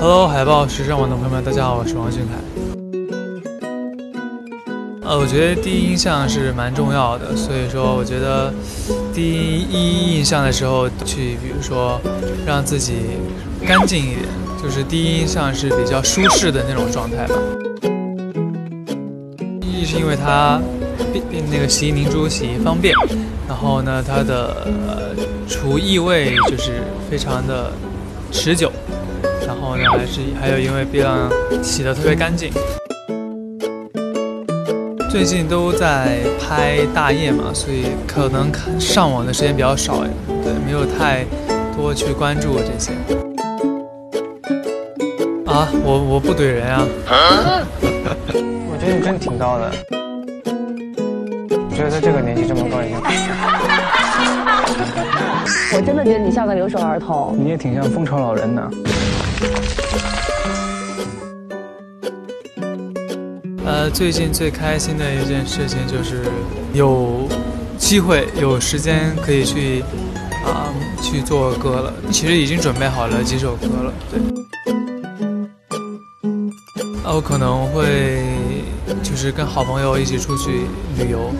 Hello，海报时尚网的朋友们，大家好，我是王俊凯。呃，我觉得第一印象是蛮重要的，所以说我觉得第一印象的时候去，比如说让自己干净一点，就是第一印象是比较舒适的那种状态吧。一是因为它那个洗衣凝珠洗衣方便，然后呢，它的呃除异味就是非常的持久，然后呢，还是还有因为别让洗的特别干净。最近都在拍大业嘛，所以可能看上网的时间比较少，对，没有太多去关注这些。啊，我我不怼人啊。我觉得你真的挺高的，觉得在这个年纪这么高已经。我真的觉得你像个留守儿童。你也挺像蜂巢老人的。呃，最近最开心的一件事情就是有机会、有时间可以去啊去做歌了。其实已经准备好了几首歌了，对。我可能会就是跟好朋友一起出去旅游。